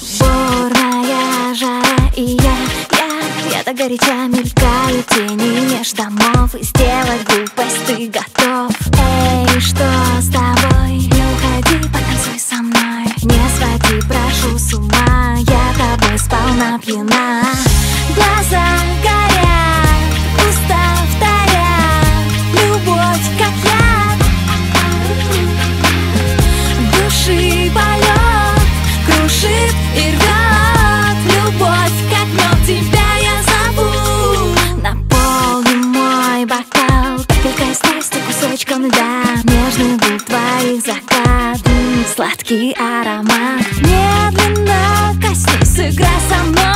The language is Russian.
Бурная жара и я, я, я до горяча мелькаю тени меж домов. И сделать глупость ты готов. Эй, что с тобой? Не уходи, потанцуй со мной. Не своди, прошу, с ума. Я тобой сполна пьяна. Глаза Нежный губ твоих закат Сладкий аромат. Медленно коснись, сыграй со мной